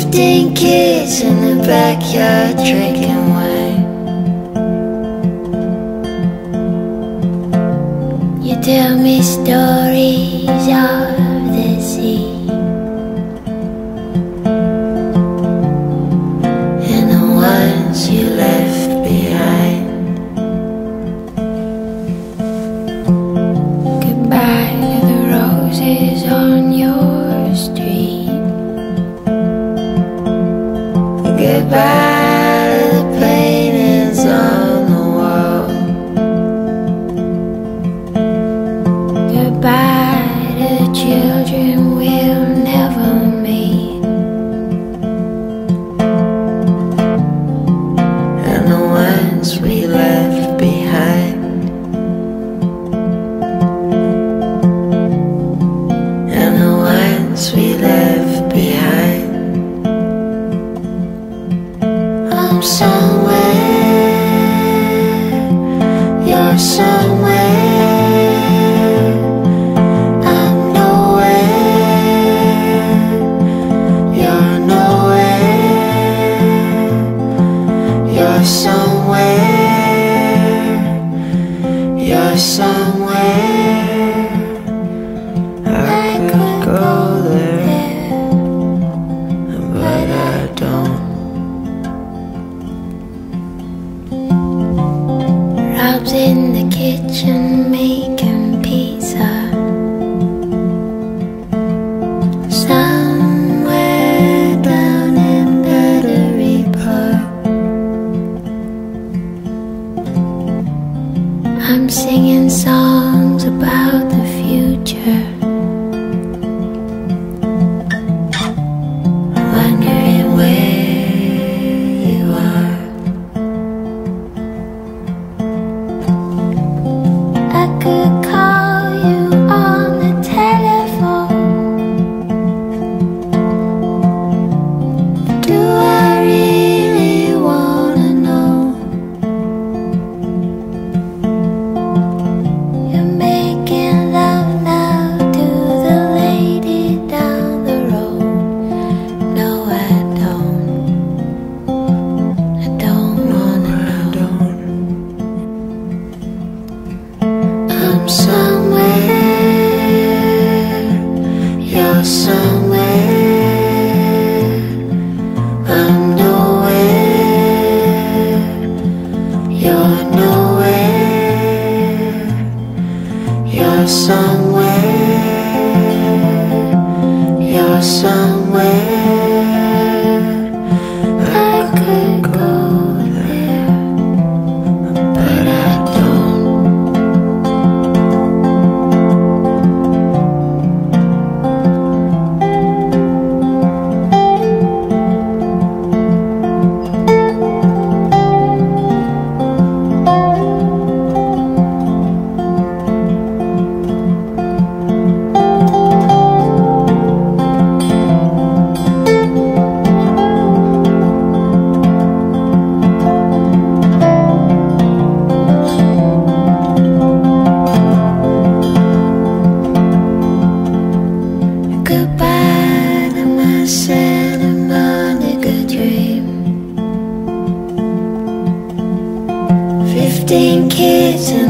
15 kids in the backyard drinking wine. You tell me stories of ones we left behind. In the kitchen making pizza. Somewhere down in Battery Park, I'm singing songs about the are somewhere. I'm nowhere. You're nowhere. You're somewhere. You're somewhere. waiting